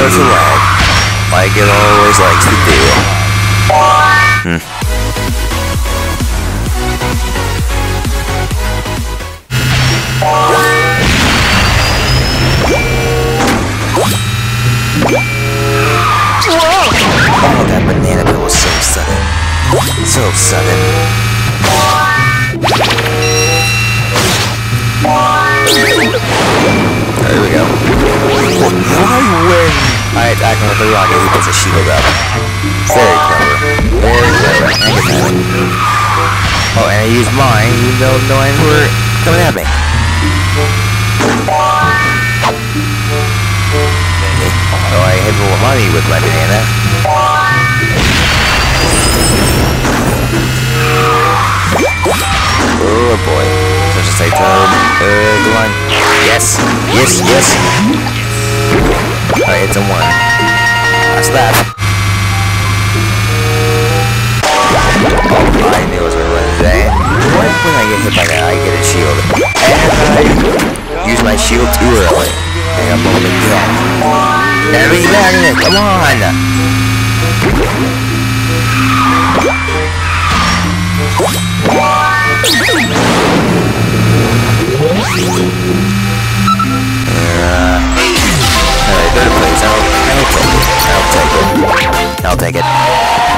like it always likes to do. Hmm. Oh, that banana peel was so sudden. So sudden. With the rocket, he puts a shield up? Very clever. Very clever. And timing. Oh, and I used mine, even though no one were coming at me. So I hit the money with my banana. Oh boy. Such a sight time. Uh, go on. Yes. Yes, yes. Alright, it's a one. That's that. I knew was today. Why when I get hit by that, I get a shield? And I use my shield too early. And I'm going to Every magnet, come on! Alright, third place. I'll, I'll take it. I'll take it. I'll take it.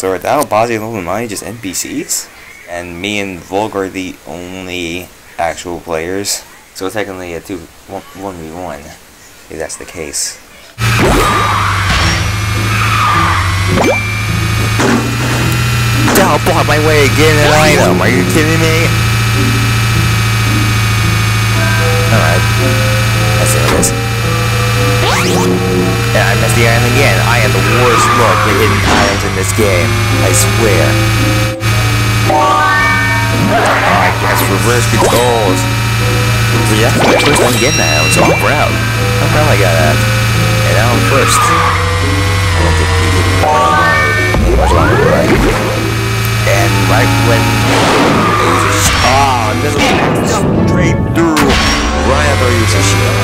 So are Dao, Bazzi, and Lodumani just NPCs? And me and Volg are the only actual players? So technically a 2 1 1v1, if that's the case. Dao blocked my way again an item, are you kidding me? Alright. And I missed the item again. I am the worst look at hidden items in this game. I swear. Oh, I guess reverse controls. So yeah, my first time getting that item, so I'm proud. I'm proud I got that. And now I'm first. I don't think we much longer, right? And right when it was a sh- ah, missile straight through. Right after I used a shield.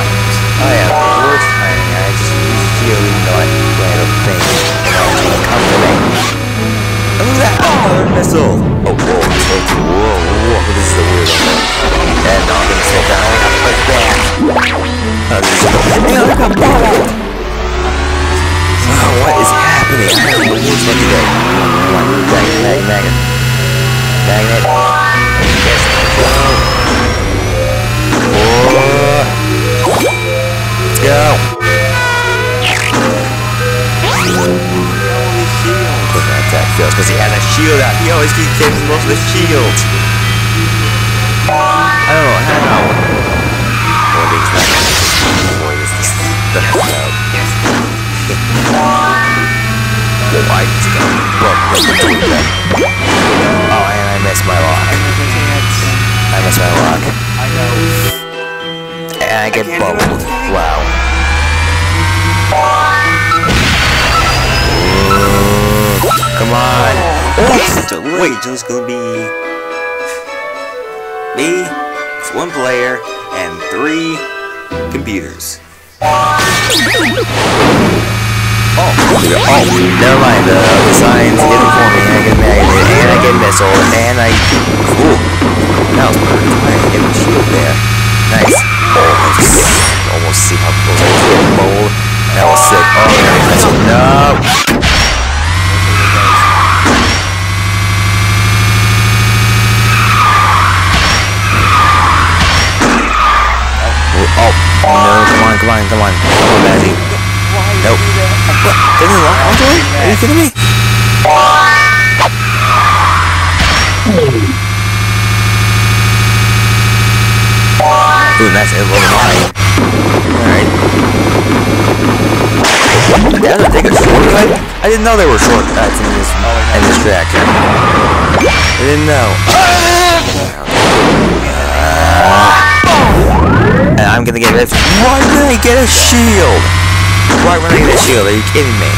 I have the worst. I just used a shield even though I ran a thing. And I was gonna come to me. And look at that! Oh, missile! Oh, whoa, whoa, whoa, whoa, this is the weird one. And now I'm gonna sit down and have a quick back. Oh, this is Hey, look, I'm bald! Oh, what is happening? I have the worst lucky day. Come on, magnet, magnet, magnet. Magnet. Because he has a shield out. He always keeps most of the shields. I don't know how. Um, one thing's not is the hell out. Oh, I just got well, Oh, and I missed my lock. I missed my lock. I know. And I get bubbled. Wow. Ooh, Come on. Oh, so wait, so it's gonna be me, it's one player, and three computers. Oh, oh, never mind. The, the signs hidden for me, I get magnet, and I get missile, and I. Ooh, that was perfect. I get the shield there. Nice. Oh, come on, come on. Come on, Nope. What? Didn't lock onto it? Are you kidding me? Ooh, nice. It was mine. Alright. That's a take a shortcut? I didn't know there were shortcuts in this in this track. I didn't know. Uh, I'm gonna get this. Why did I get a shield? Why would I get a shield? Are you kidding me?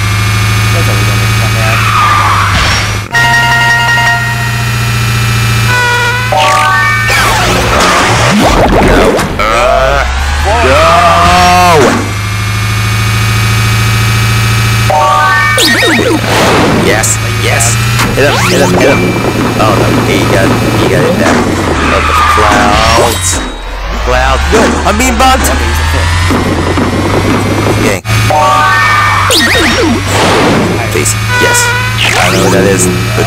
Uh. Yes, yes. Hit him, hit him, hit him. Oh no, he got, he got it now. Oh, the. Cloud. No, I'm being bumped. Okay. Please, yes. I know who that is, but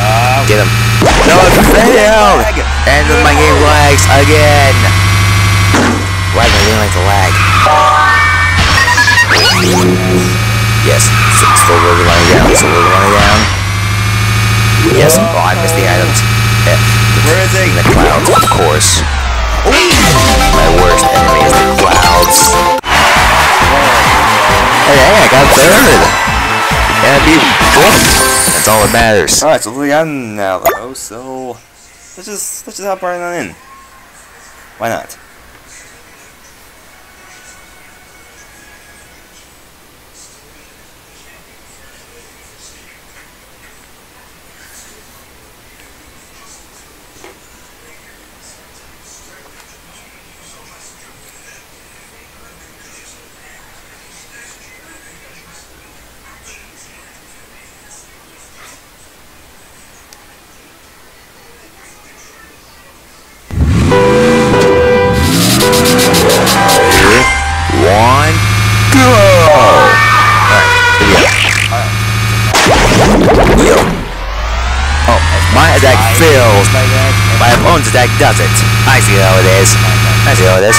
get him. No, it failed. And my game lags again. Why do I didn't like the lag? Yes, it's still really running down, still really running down. Yes, oh, I missed the items. Yeah, Where is it? the clouds, of course. My worst enemy is the clouds. Hey, hey, I got third. Yeah, be That's all that matters. Alright, so we got now though, so let's just let's just hop right on in. Why not? Fails. By that, and My opponent's attack does it. I see how it is. I see how it is.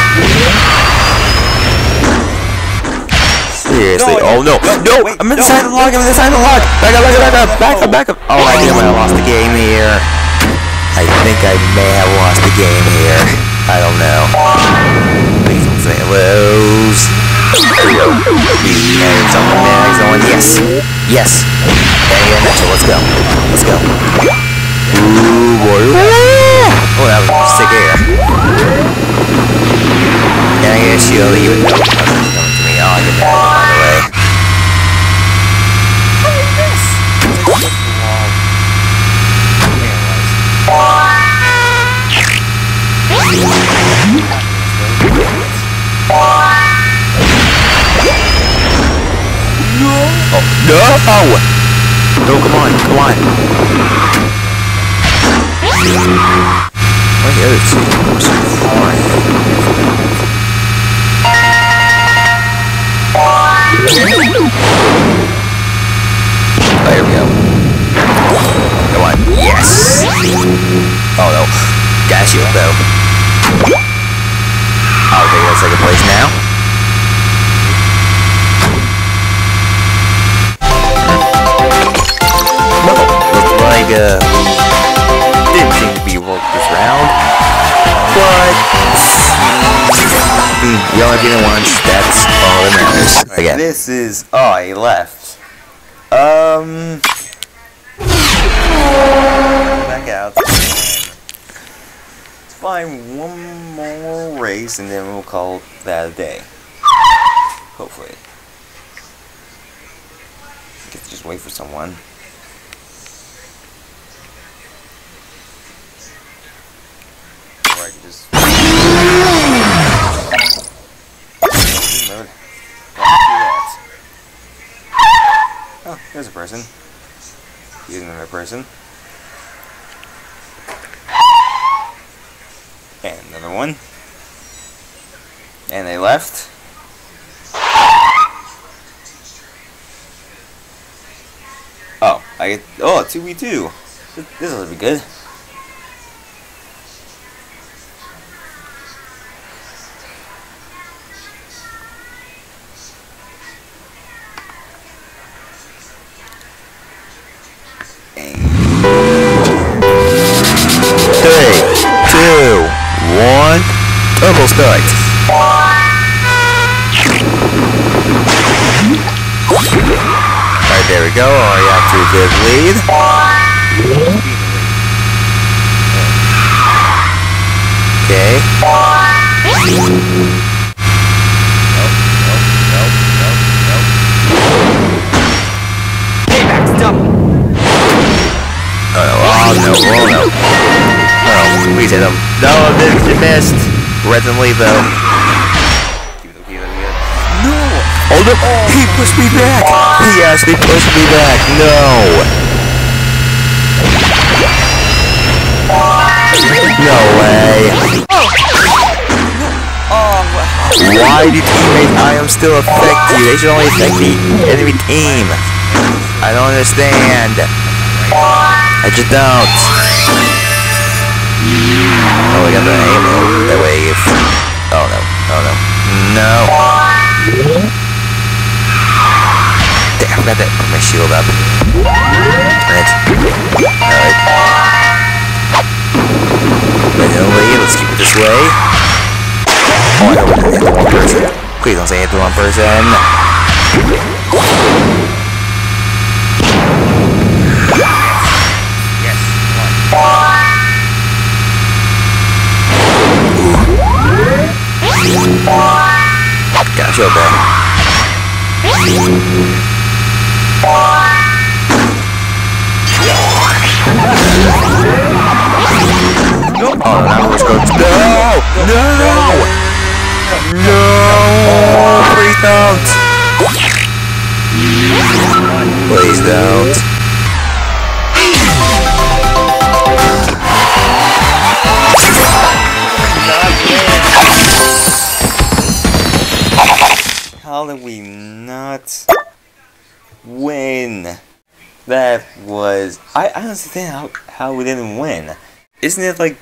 Seriously. Oh no. no! I'm inside the log. I'm inside the log. Back up, back up, back up, back up, back up. Oh, I think I lost the game here. I think I may have lost the game here. I don't know. Please don't say lose. We go. There's someone. There's someone. Yes. Yes. There you go. Let's go. Let's go. Ooh, boy. Oh, that was sick air. Can I get a shield even coming to me? Oh, I get that by the way. Oh, no! No, come on, come on. Where the other two? Where's the flying? Oh, here we go. Come on. Yes! Oh no. Got you though. I'll take that second place now. Again. This is oh I left. Um back out. Let's find one more race and then we'll call that a day. Hopefully. Just wait for someone. Or I can just there's a person. Here's another person. And another one. And they left. Oh, I get. Oh, 2v2. This will be good. Alright, there we go. Already to a good lead. Okay. Oh no, oh no, oh no. Oh please hit him. No, this you missed. Red and lead though. No! Oh no! He pushed me back! He actually pushed me back! No! No way! Why do teammates I am still affect you? They should only affect the enemy team. I don't understand. I just don't. Oh, we got the ammo. That way if... Oh no. Oh no. No. Damn, I got that. Put my shield up. Alright. Alright. Anyway, let's keep it this way. Oh, I hope I didn't hit the wrong person. Please don't say hit the wrong person. Go. No! No! No! Please don't! Please don't. How did we not win? That was. I, I don't understand how, how we didn't win. Isn't it like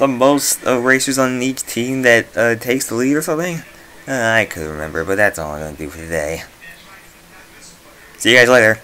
the most uh, racers on each team that uh, takes the lead or something? Uh, I could remember, but that's all I'm gonna do for today. See you guys later.